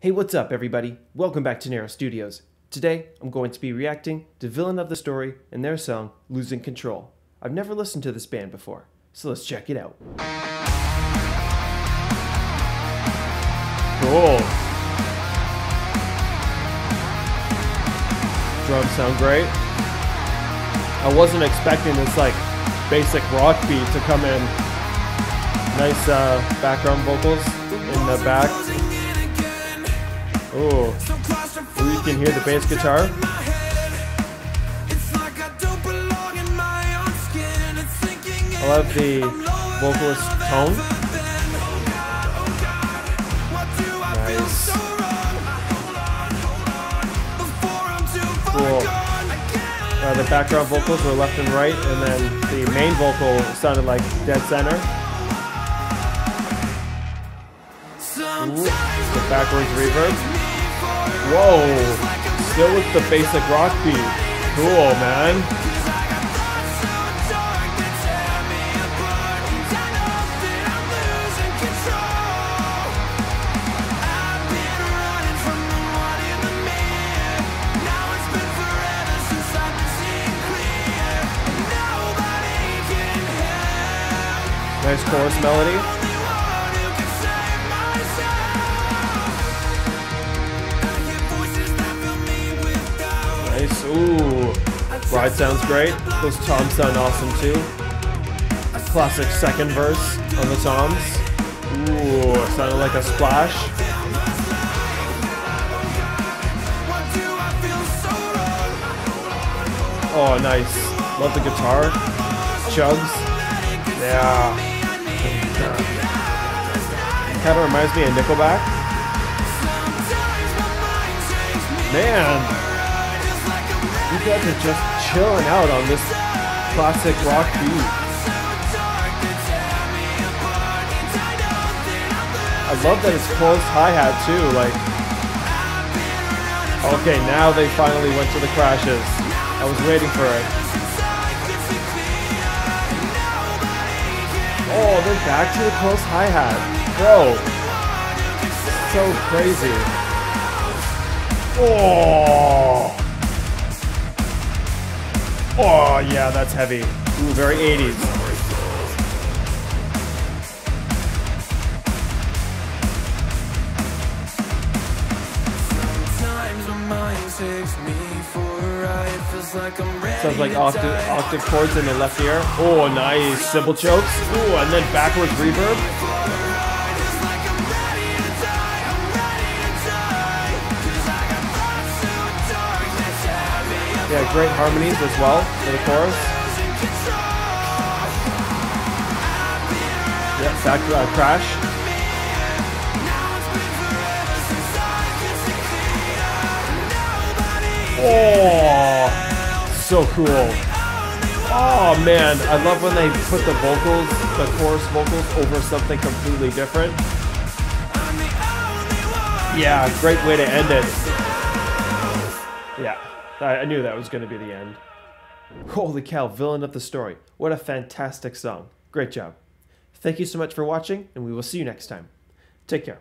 Hey, what's up, everybody? Welcome back to Naro Studios. Today, I'm going to be reacting to Villain of the Story and their song, Losing Control. I've never listened to this band before, so let's check it out. Cool. Drums sound great. I wasn't expecting this, like, basic rock beat to come in. Nice uh, background vocals in the back. Ooh. You can hear the bass guitar. I love the vocalist tone. Nice. Cool. Uh, the background vocals were left and right, and then the main vocal sounded like dead center. Ooh, the backwards reverb. Whoa! Still with the basic rock beat. Cool, man. Nice chorus melody. Ooh. Ride sounds great. Those toms sound awesome too. Classic second verse on the toms. Ooh, sounded like a splash. Oh, nice. Love the guitar. Chugs. Yeah. Kind of reminds me of Nickelback. Man, you guys are just chilling out on this classic rock beat. I love that it's closed hi-hat too, like Okay, now they finally went to the crashes. I was waiting for it. Oh, they're back to the close hi-hat. Bro. So crazy. Oh. Oh, yeah, that's heavy. Ooh, very 80s. Sounds like octave, octave chords in the left ear. Oh, nice. Cymbal chokes. Ooh, and then backwards reverb. Yeah, great harmonies as well for the chorus. Yeah, back to uh, crash. Oh, so cool. Oh man, I love when they put the vocals, the chorus vocals, over something completely different. Yeah, great way to end it. Yeah, I knew that was going to be the end. Holy cow, villain of the story. What a fantastic song. Great job. Thank you so much for watching, and we will see you next time. Take care.